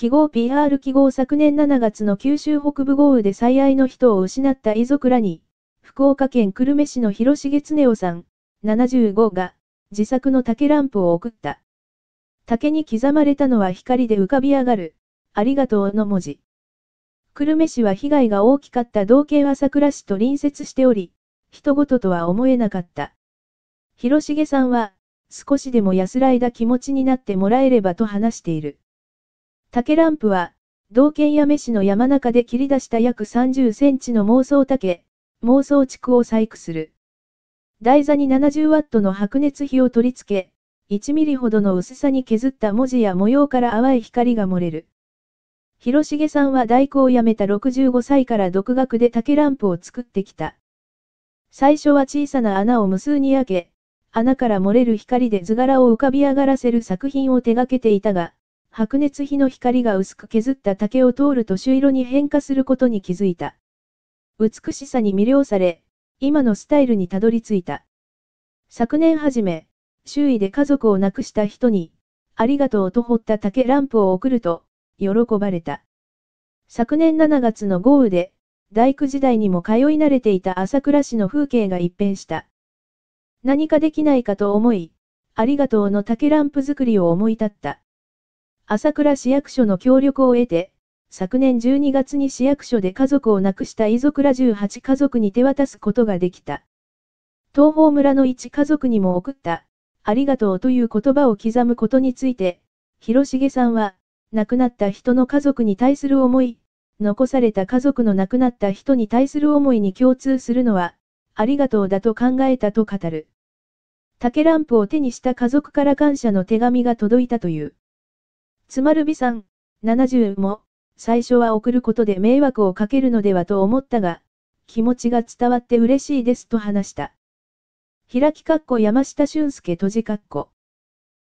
記号 PR 記号昨年7月の九州北部豪雨で最愛の人を失った遺族らに、福岡県久留米市の広重恒夫さん、75が、自作の竹ランプを送った。竹に刻まれたのは光で浮かび上がる、ありがとうの文字。久留米市は被害が大きかった道県朝倉市と隣接しており、人事とは思えなかった。広重さんは、少しでも安らいだ気持ちになってもらえればと話している。竹ランプは、道県八女市の山中で切り出した約30センチの妄想竹、妄想竹を細工する。台座に70ワットの白熱火を取り付け、1ミリほどの薄さに削った文字や模様から淡い光が漏れる。広重さんは大工を辞めた65歳から独学で竹ランプを作ってきた。最初は小さな穴を無数に開け、穴から漏れる光で図柄を浮かび上がらせる作品を手掛けていたが、白熱火の光が薄く削った竹を通ると朱色に変化することに気づいた。美しさに魅了され、今のスタイルにたどり着いた。昨年初め、周囲で家族を亡くした人に、ありがとうと掘った竹ランプを送ると、喜ばれた。昨年7月の豪雨で、大工時代にも通い慣れていた朝倉市の風景が一変した。何かできないかと思い、ありがとうの竹ランプ作りを思い立った。朝倉市役所の協力を得て、昨年12月に市役所で家族を亡くした遺族ら18家族に手渡すことができた。東方村の一家族にも送った、ありがとうという言葉を刻むことについて、広重さんは、亡くなった人の家族に対する思い、残された家族の亡くなった人に対する思いに共通するのは、ありがとうだと考えたと語る。竹ランプを手にした家族から感謝の手紙が届いたという。つまるびさん、70も、最初は送ることで迷惑をかけるのではと思ったが、気持ちが伝わって嬉しいですと話した。開きかっこ山下俊介閉じかっこ。